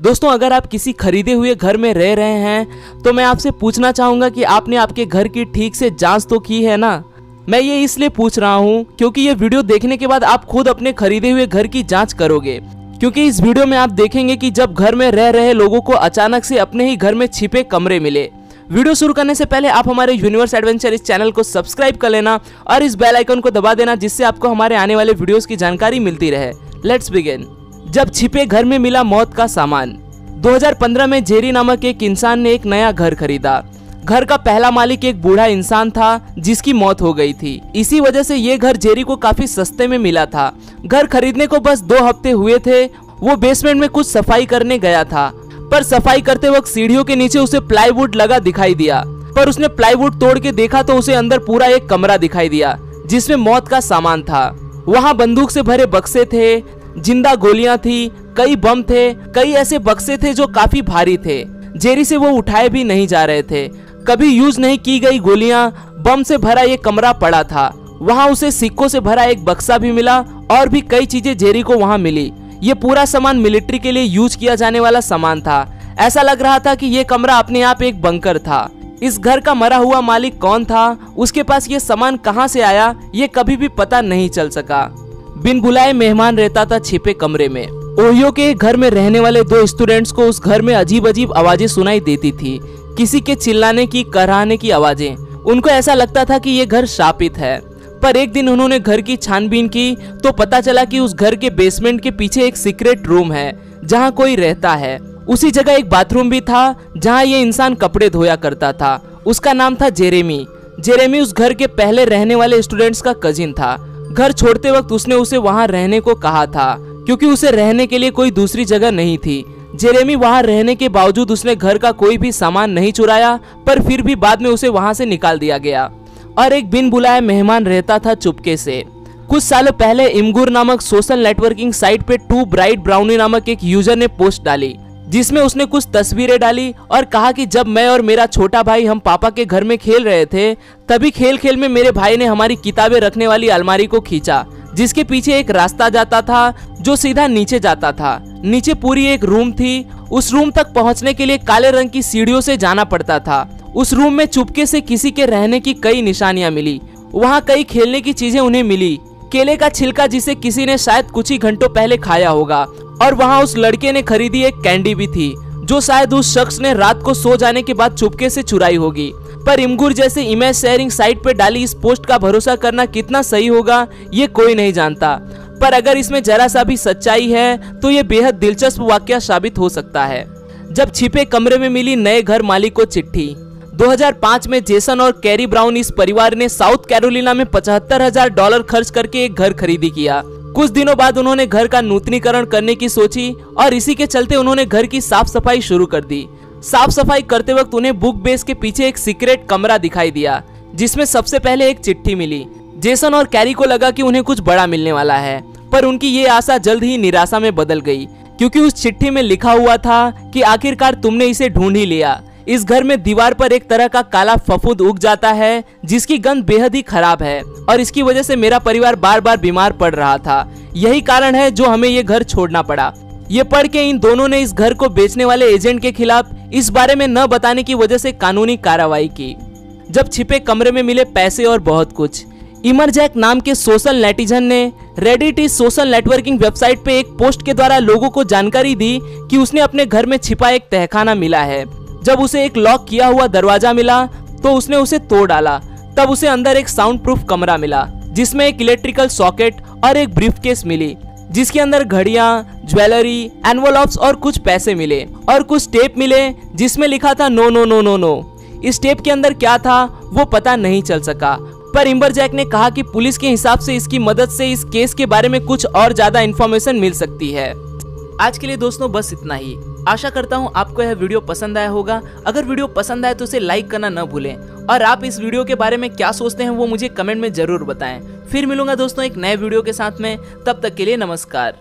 दोस्तों, अगर आप किसी खरीदे हुए घर में रह रहे हैं तो मैं आपसे पूछना चाहूँगा कि आपने आपके घर की ठीक से जाँच तो की है ना? मैं ये इसलिए पूछ रहा हूँ क्योंकि ये वीडियो देखने के बाद आप खुद अपने खरीदे हुए घर की जाँच करोगे। क्योंकि इस वीडियो में आप देखेंगे कि जब घर में रह रहे लोगों को अचानक से अपने ही घर में छिपे कमरे मिले। वीडियो शुरू करने से पहले आप हमारे यूनिवर्स एडवेंचर इस चैनल को सब्सक्राइब कर लेना और इस बेल आइकन को दबा देना जिससे आपको हमारे आने वाले वीडियोस की जानकारी मिलती रहे। Let's begin. जब छिपे घर में मिला मौत का सामान। 2015 में जेरी नामक एक इंसान ने एक नया घर खरीदा। घर का पहला मालिक एक बूढ़ा इंसान था, जिसकी मौत हो गई थी। इसी वजह से ये घर जेरी को काफ़ी सस्ते में मिला था। घर खरीदने को बस दो हफ़्ते हुए थे, वो बेसमेंट में कुछ सफ़ाई करने गया था। पर सफ़ाई करते वक्त सीढ़ियों के नीचे उसे प्लाईवुड लगा दिखाई दिया। पर उसने प्लाईवुड तोड़ के देखा तो उसे अंदर पूरा एक कमरा दिखाई दिया, जिसमें मौत का सामान था। वहाँ बंदूक से भरे बक्से थे ज़िंदा गोलियाँ थी, कई बम थे, कई ऐसे बक्से थे जो काफ़ी भारी थे। जेरी से वो उठाए भी नहीं जा रहे थे। कभी यूज़ नहीं की गई गोलियाँ, बम से भरा ये कमरा पड़ा था। वहाँ उसे सिक्कों से भरा एक बक्सा भी मिला और भी कई चीज़ें जेरी को वहाँ मिली। ये पूरा सामान मिलिट्री के लिए यूज़ किया जाने वाला सामान था। ऐसा लग रहा था कि ये कमरा अपने आप एक बंकर था। इस घर का मरा हुआ मालिक कौन था? उसके पास ये सामान कहाँ से आया? ये कभी भी पता नहीं चल सका। बिन बुलाए मेहमान रहता था छिपे कमरे में। ओहियो के घर में रहने वाले दो स्टूडेंट्स को उस घर में अजीब अजीब आवाज़ें सुनाई देती थी। किसी के चिल्लाने की कराने की आवाज़ें। उनको ऐसा लगता था कि ये घर शापित है। पर एक दिन उन्होंने घर की छानबीन की तो पता चला कि उस घर के बेसमेंट के पीछे एक सीक्रेट रूम है, जहाँ कोई रहता है। उसी जगह एक बाथरूम भी था, जहाँ ये इंसान कपड़े धोया करता था। उसका नाम था जेरेमी जेरेमी उस घर के पहले रहने वाले स्टूडेंट्स का कजिन था। घर छोड़ते वक्त उसने उसे वहाँ रहने को कहा था, क्योंकि उसे रहने के लिए कोई दूसरी जगह नहीं थी। जेरेमी वहाँ रहने के बावजूद उसने घर का कोई भी सामान नहीं चुराया, पर फिर भी बाद में उसे वहाँ से निकाल दिया गया और एक बिन बुलाए मेहमान रहता था चुपके से। कुछ सालों पहले इमगुर नामक सोशल नेटवर्किंग साइट पे टू ब्राइट ब्राउनी नामक एक यूज़र ने पोस्ट डाली। जिसमें उसने कुछ तस्वीरें डाली और कहा कि जब मैं और मेरा छोटा भाई हम पापा के घर में खेल रहे थे, तभी खेल खेल में मेरे भाई ने हमारी किताबें रखने वाली अलमारी को खींचा, जिसके पीछे एक रास्ता जाता था, जो सीधा नीचे जाता था। नीचे पूरी एक रूम थी। उस रूम तक पहुँचने के लिए काले रंग की सीढ़ियों से जाना पड़ता था। उस रूम में चुपके से किसी के रहने की कई निशानियाँ मिली। वहाँ कई खेलने की चीज़ें उन्हें मिली। केले का छिलका जिसे किसी ने शायद कुछ ही घंटों पहले खाया होगा और वहाँ उस लड़के ने खरीदी एक कैंडी भी थी, जो शायद उस शख्स ने रात को सो जाने के बाद चुपके से चुराई होगी। पर इमगुर जैसे इमेज शेयरिंग साइट पर डाली इस पोस्ट का भरोसा करना कितना सही होगा, ये कोई नहीं जानता। पर अगर इसमें जरा सा भी सच्चाई है तो ये बेहद दिलचस्प वाक्य साबित हो सकता है। जब छिपे कमरे में मिली नए घर मालिक को चिट्ठी। 2005 में जेसन और कैरी ब्राउन इस परिवार ने साउथ कैरोलिना में पचहत्तर हज़ार डॉलर खर्च करके एक घर खरीदी किया। कुछ दिनों बाद उन्होंने घर का नूतनीकरण करने की सोची और इसी के चलते उन्होंने घर की साफ़ सफ़ाई शुरू कर दी। साफ़ सफ़ाई करते वक्त उन्हें बुक बेस के पीछे एक सीक्रेट कमरा दिखाई दिया, जिसमें सबसे पहले एक चिट्ठी मिली। जेसन और कैरी को लगा कि उन्हें कुछ बड़ा मिलने वाला है, पर उनकी ये आशा जल्द ही निराशा में बदल गई, क्योंकि उस चिट्ठी में लिखा हुआ था कि आखिरकार तुमने इसे ढूंढ ही लिया। इस घर में दीवार पर एक तरह का काला फफूद उग जाता है, जिसकी गंध बेहद ही खराब है, और इसकी वजह से मेरा परिवार बार बार बीमार पड़ रहा था। यही कारण है जो हमें ये घर छोड़ना पड़ा। ये पढ़ के इन दोनों ने इस घर को बेचने वाले एजेंट के खिलाफ इस बारे में न बताने की वजह से कानूनी कार्रवाई की। जब छिपे कमरे में मिले पैसे और बहुत कुछ, इमरजैक नाम के सोशल नेटिजन ने रेडिट इस सोशल नेटवर्किंग वेबसाइट पे एक पोस्ट के द्वारा लोगों को जानकारी दी कि उसने अपने घर में छिपा एक तहखाना मिला है। जब उसे एक लॉक किया हुआ दरवाज़ा मिला तो उसने उसे तोड़ डाला। तब उसे अंदर एक साउंड प्रूफ कमरा मिला, जिसमें एक इलेक्ट्रिकल सॉकेट और एक ब्रीफ केस मिली, जिसके अंदर घड़िया ज्वेलरी एनवलॉप्स और कुछ पैसे मिले और कुछ टेप मिले, जिसमें लिखा था no no no no no इस टेप के अंदर क्या था, वो पता नहीं चल सका। पर इम्बर जैक ने कहा कि पुलिस के हिसाब से इसकी मदद से इस केस के बारे में कुछ और ज़्यादा इन्फॉर्मेशन मिल सकती है। आज के लिए दोस्तों, बस इतना ही। आशा करता हूँ आपको यह वीडियो पसंद आया होगा। अगर वीडियो पसंद आए तो उसे लाइक करना न भूलें। और आप इस वीडियो के बारे में क्या सोचते हैं वो मुझे कमेंट में ज़रूर बताएँ। फिर मिलूँगा दोस्तों एक नए वीडियो के साथ में। तब तक के लिए नमस्कार।